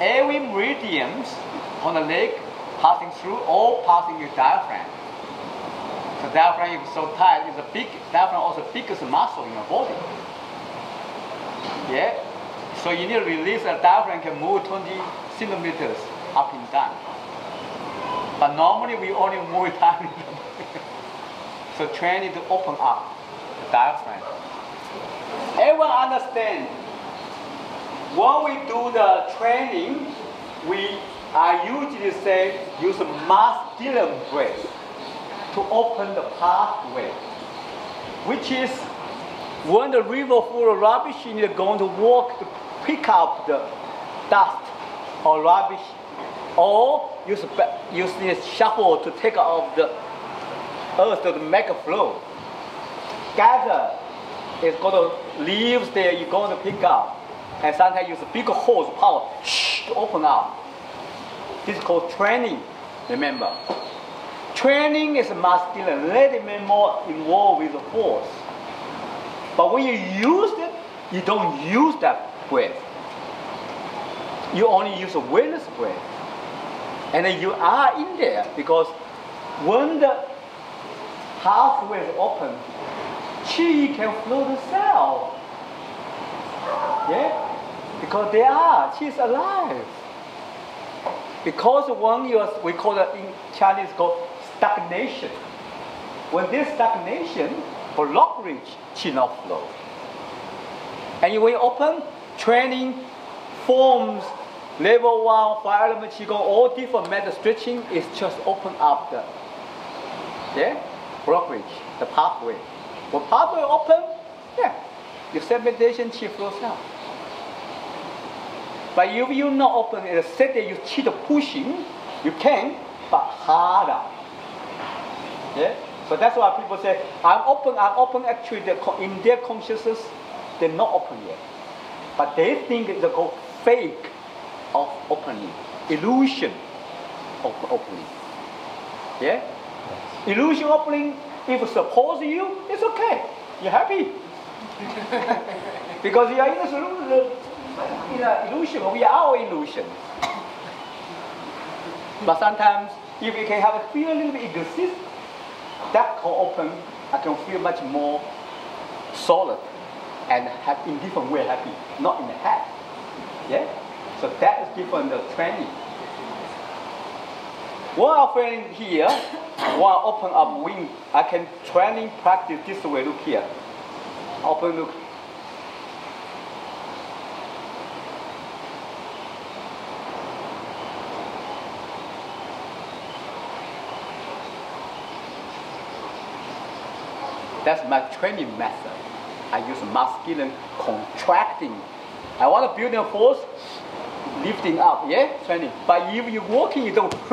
every meridians on the leg passing through, all passing your diaphragm. The diaphragm is so tight, it's a big diaphragm also biggest muscle in your body. Yeah? So you need to release the diaphragm can move 20 centimeters up and down. But normally we only move down. so training to open up the diaphragm. Everyone understand when we do the training, we I usually say use a masculine breath to open the pathway, which is when the river full of rubbish, you're going to walk to pick up the dust or rubbish, or use use this shovel to take off the earth to make a flow. Gather is got the leaves there you're going to pick up, and sometimes use a big hose power to open up. This is called training, remember. Training is a masculine, let it be more involved with the force. But when you use it, you don't use that breath. You only use awareness breath. And then you are in there because when the pathway is open, chi can flow the cell. Yeah? Because they are, is alive. Because when you are, we call it in Chinese called stagnation. When this stagnation, blockage, chi not flow. And you open, training forms, level one, five element qigong, all different method stretching is just open up the yeah, blockage, the pathway. When pathway open, yeah, your meditation chi flows out. But if you not open it, sit there, you keep pushing, you can, but harder. Yeah? So that's why people say, I'm open, I'm open. Actually, in their consciousness, they're not open yet. But they think it's a fake of opening, illusion of opening. Yeah? Illusion opening, if suppose you, it's okay. You're happy. because you are in the in an illusion, we are our illusion. but sometimes, if we can have a feel a little bit exist, that can open, I can feel much more solid and have in different way happy, not in the head. Yeah? So that is different the training. One of friend here, one open up wing, I can training practice this way, look here. Open look That's my training method. I use masculine contracting. I want to build a force, lifting up, yeah, training. But if you're walking, you don't.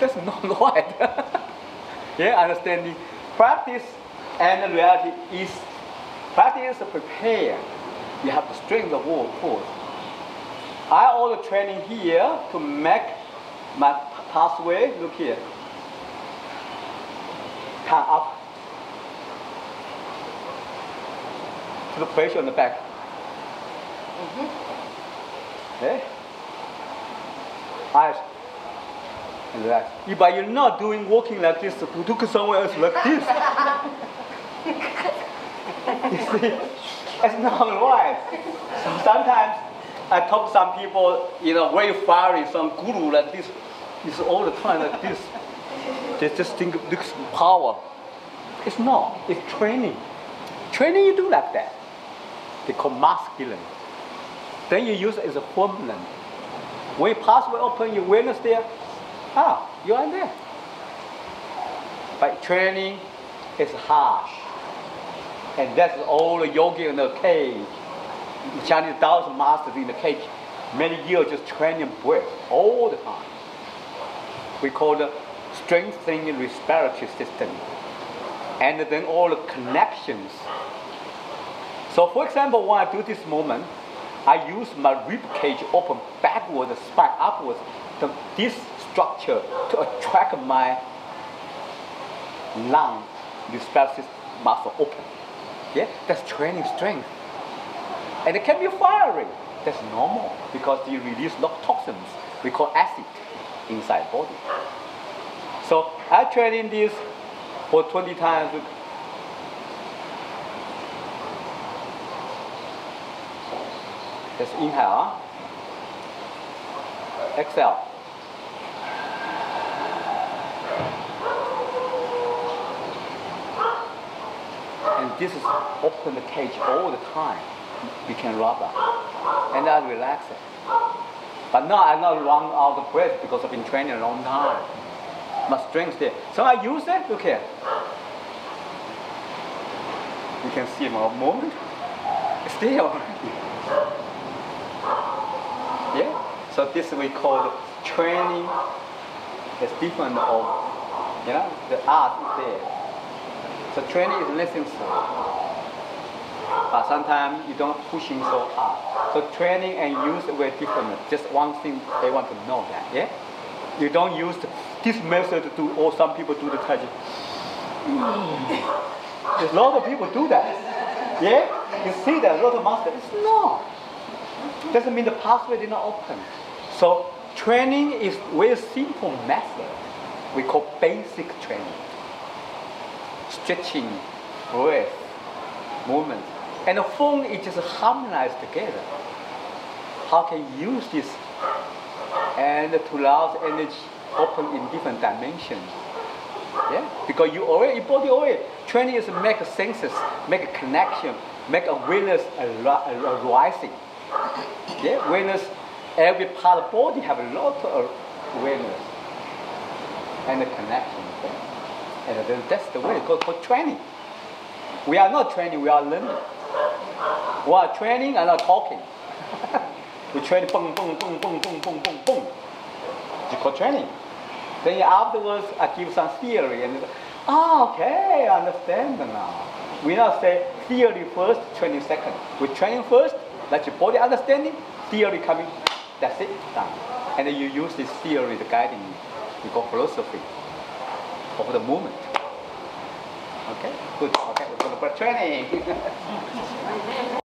That's not right. yeah, understanding. Practice and reality is practice prepare. You have to strengthen the wall force. I also training here to make my pathway. Look here. Come up the pressure on the back. Mm-hmm. Okay? Eyes. And relax. But you're not doing walking like this, to look somewhere else like this. you see, it's not right. So sometimes I talk to some people, you know, very fiery, some guru like this, It's all the time like this. They just think this power. It's not. It's training. Training you do like that. They call masculine. Then you use it as a feminine. When you pathway open, your awareness there, ah, you are there. But training is harsh. And that's all the yogi in the cage. Chinese Taoist masters in the cage. Many years just training breath all the time. We call it strengthening respiratory system. And then all the connections so for example, when I do this movement, I use my rib cage open backwards, spine upwards, to this structure to attract my lung, this respiratory muscle open. Yeah, that's training strength. And it can be fiery. That's normal because you release lot toxins. We call acid inside body. So I training this for 20 times. Just inhale. Exhale. And this is open the cage all the time. You can rub that. And I relax it. But now I'm not run out of breath because I've been training a long time. My strength there. So I use it, okay. You can see my movement. Still. So this we call training. It's different of, you know, the art is there. So training is slow. But sometimes you don't pushing so hard. So training and use were different. Just one thing they want to know that, yeah? You don't use this method to do, or some people do the tai chi. There's a lot of people do that. Yeah? You see that, a lot of masters. It's not. Doesn't mean the pathway did not open. So training is very simple method. We call basic training. Stretching, breath, movement. And the phone is just harmonized together. How can you use this and to allow energy open in different dimensions? Yeah, because you already body already training is make a senses, make a connection, make awareness arising. Yeah, awareness. Every part of the body have a lot of awareness and a connection. And then that's the way goes for training. We are not training, we are learning. We are training and not talking. we train boom, boom, boom, boom, boom, boom, boom, boom. It's called training. Then afterwards, I give some theory and oh, okay, I understand now. We not say theory first, training second. We training first, let your body understanding, theory coming, that's it, done. And then you use this theory to guiding you. Call philosophy of the movement. Okay, good. Okay, we're going to training.